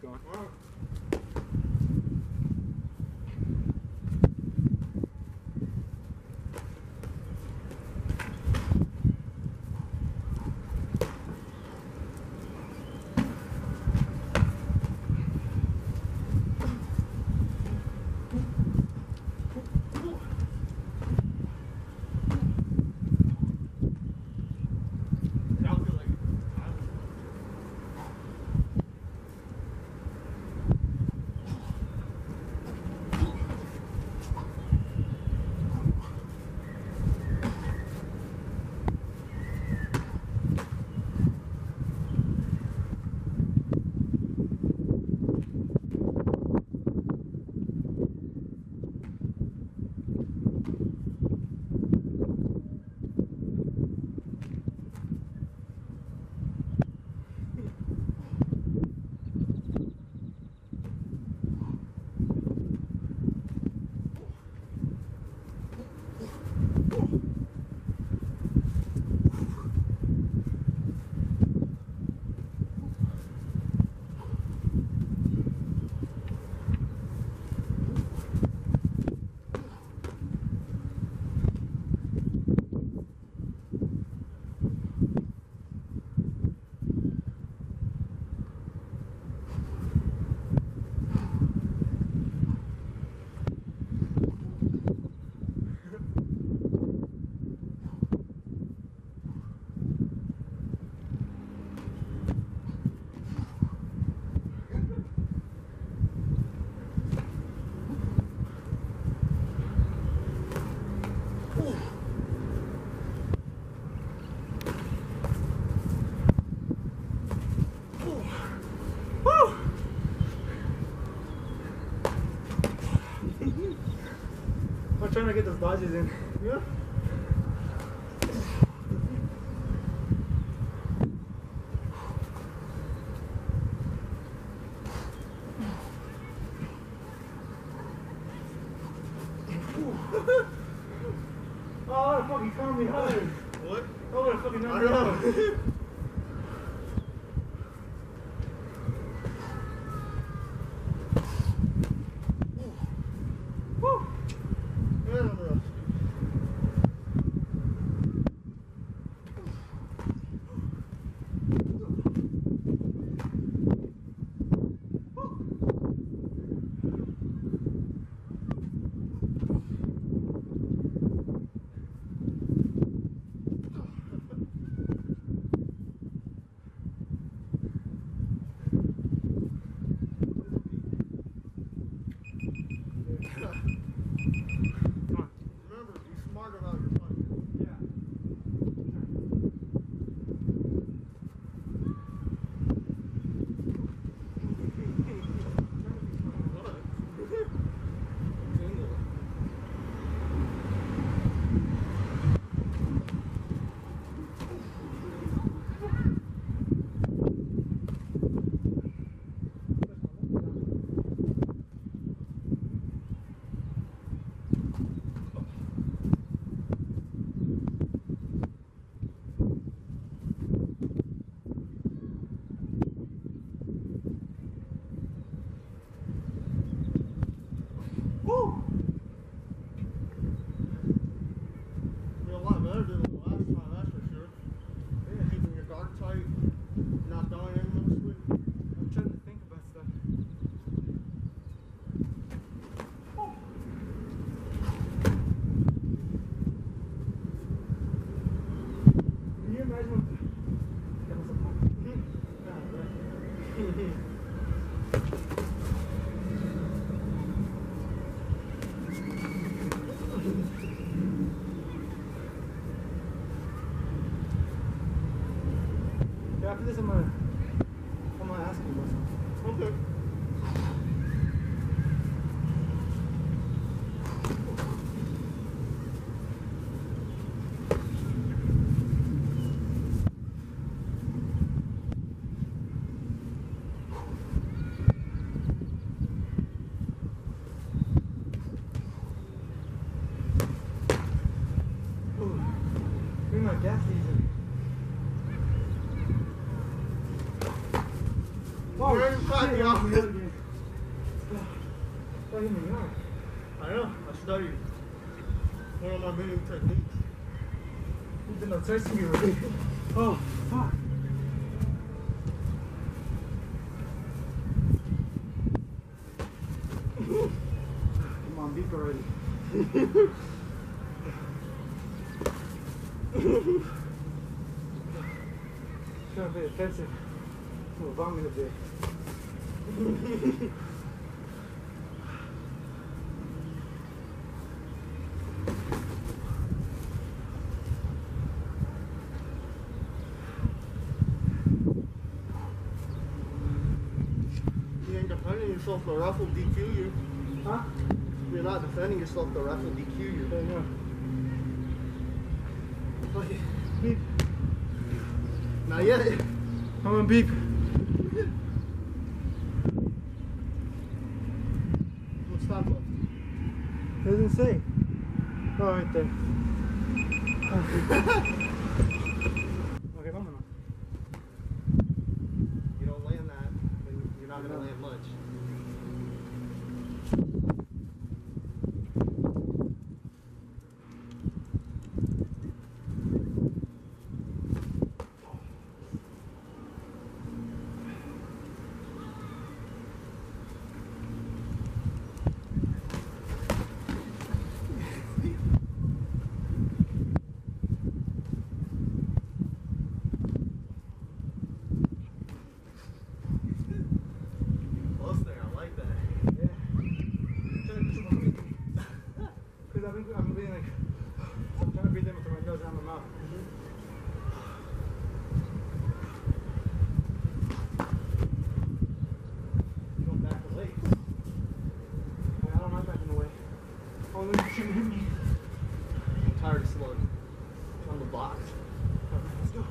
keep going. Whoa. trying to get those dodges in. Yeah. oh, fucking found me hard. What? Oh, fucking I don't know. my gas season. Where's the fuck, y'all? I know, I studied one of my many techniques. You've testing me already. Oh, fuck. Come on, already. it's gonna be offensive. I'm vomit a bit. You ain't defending yourself, the ref will DQ you. Huh? You're not defending yourself, the ref will DQ you. There you go. Beep. not yet. Come on, beep. Doesn't say. Oh, right there. okay, vámonos. You don't land that, then you're not gonna land much. Close there, I like that. Yeah. Because I've been, I've been being like, I'm trying to breathe in with my nose and my mouth. You don't back away. I don't mind backing away. Oh, look, you shouldn't hit me. I'm tired of slugging. On the box. Let's go.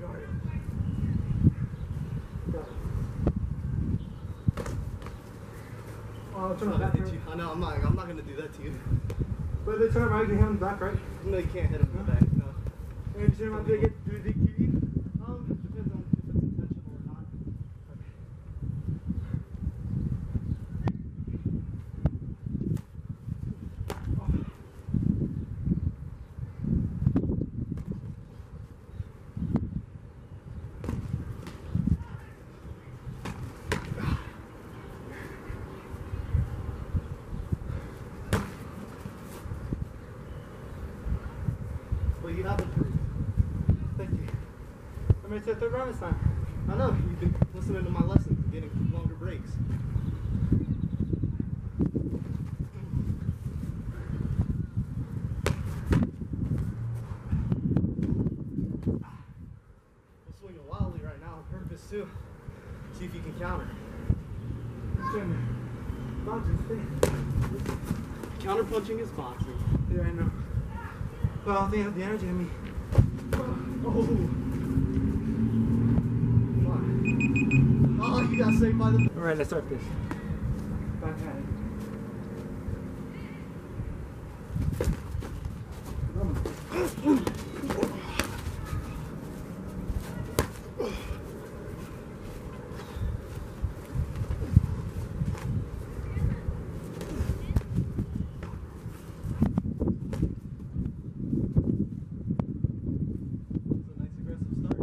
Got it. Got it. Oh, I'll turn my back. Hit. I know, I'm not, I'm not gonna do that to you. But they turn right, you hit on the back, right? No, you can't hit him in the back. No. And turn my big, do the DQ. Um, depends on if it's intentional or not. Well, you have improved. Thank you. I made it to the this time. I know, you've been listening to my lessons, getting longer breaks. I'm swinging wildly right now on purpose too. See if you can counter. Turn there. Boxing thing. Counter punching is boxing. Yeah, I know. But I don't think I have the energy in me. Oh. Oh, you got saved by the. Alright, let's start this hand. It's a nice aggressive start.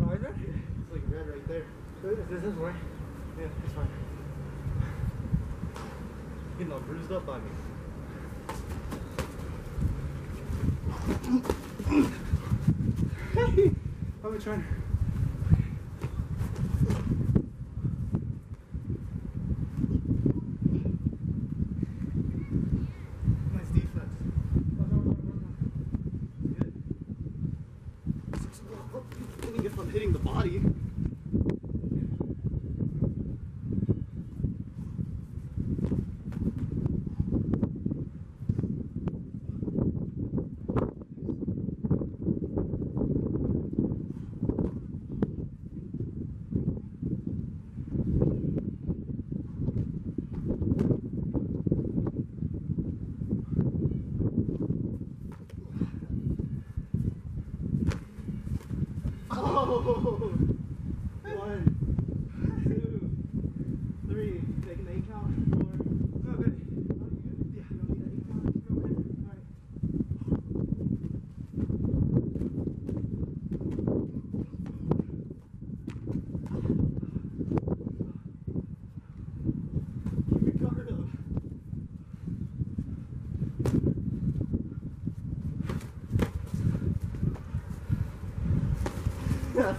I like that. all bruised up by me. Be trying. I'm hitting the body. Oh! One, two, three. Take an eight count. Four. Okay. Yeah, you don't need an eight count. Alright. Keep your guard up. Yeah.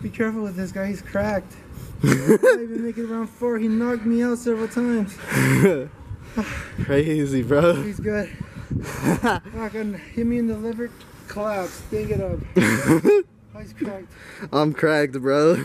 Be careful with this guy, he's cracked. I didn't even make it around four. He knocked me out several times. Crazy, bro. He's good. Fucking hit me in the liver, collapse, dang it up. He's cracked. I'm cracked, bro.